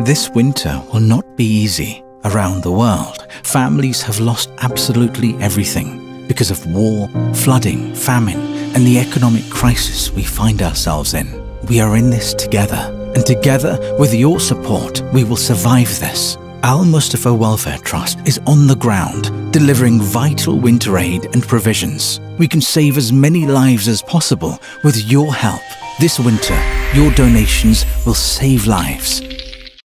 This winter will not be easy. Around the world, families have lost absolutely everything because of war, flooding, famine, and the economic crisis we find ourselves in. We are in this together, and together, with your support, we will survive this. Al Mustafa Welfare Trust is on the ground, delivering vital winter aid and provisions. We can save as many lives as possible with your help. This winter, your donations will save lives.